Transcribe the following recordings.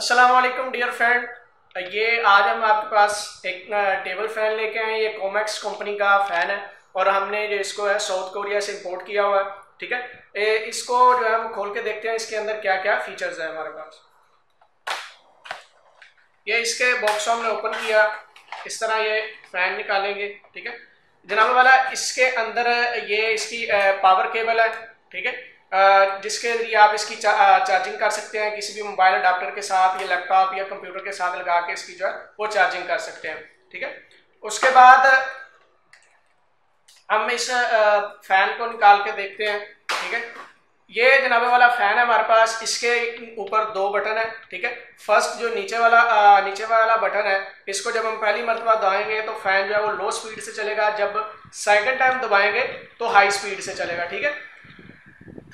वालेकुम dear friend ये आज हम आपके पास एक टेबल फ़ैन लेके आए हैं। ये कोमैक्स कंपनी का फ़ैन है और हमने जो इसको है साउथ कोरिया से इंपोर्ट किया हुआ है ठीक है? ए, इसको जो है हम खोल के देखते हैं इसके अंदर क्या क्या फीचर्स है हमारे पास। ये इसके बॉक्स हमने ओपन किया। इस तरह ये फ़ैन निकालेंगे ठीक है? जनाब वाला इसके अंदर ये इसकी पावर केबल है ठीक है? जिसके लिए आप इसकी चार्जिंग कर सकते हैं किसी भी मोबाइल अडाप्टर के साथ या लैपटॉप या कंप्यूटर के साथ लगा के इसकी जो है वो चार्जिंग कर सकते हैं ठीक है? उसके बाद हम इस फ़ैन को निकाल के देखते हैं ठीक है? ये जनाबे वाला फ़ैन है हमारे पास इसके ऊपर दो बटन है ठीक है? फ़र्स्ट जो नीचे वाला आ, नीचे वाला बटन है इसको जब हम पहली मरतबा दबाएँगे तो फ़ैन जो है वो लो स्पीड से चलेगा जब सेकंड टाइम दबाएँगे तो हाई स्पीड से चलेगा ठीक है?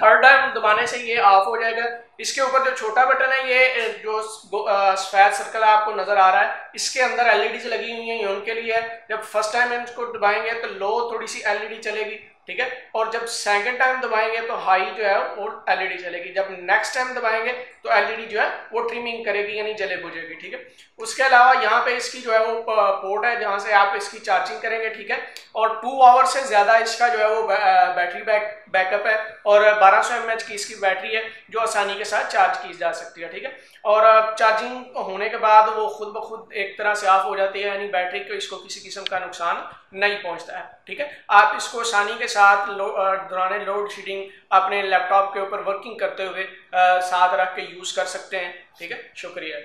थर्ड टाइम दबाने से ये ऑफ़ हो जाएगा। इसके ऊपर जो छोटा बटन है, ये जो सफ़ेद सर्कल है, आपको नज़र आ रहा है। इसके अंदर एलईडी लगी हुई है, ये उनके लिए है। जब फ़र्स्ट टाइम हम इसको दबाएँगे तो लो थोड़ी सी एलईडी चलेगी, ठीक है? और जब सेकंड टाइम दबाएँगे तो हाई जो है, वो एलईडी चलेगी। जब नेक्स्ट टाइम दबाएँगे तो एलईडी जो है, वो ट्रिमिंग करेगी, यानी जले बुझेगी, ठीक है? उसके अलावा यहाँ पे इसकी जो है, वो पोर्ट है, जहाँ से आप इसकी चार्जिंग करेंगे, ठीक है? और टू आवर से ज़्यादा इसका जो है, वो बैटरी बैक बैकअप है। और बारह सौ की इसकी बैटरी है, जो आसानी के साथ चार्ज की जा सकती है ठीक है? और चार्जिंग होने के बाद वो खुद ब खुद एक तरह से ऑफ़ हो जाती है यानी बैटरी को इसको किसी किस्म का नुकसान नहीं पहुँचता है ठीक है? आप इसको आसानी के साथ लो, दौरान लोड शेडिंग अपने लैपटॉप के ऊपर वर्किंग करते हुए साथ रख के यूज़ कर सकते हैं ठीक है? शुक्रिया।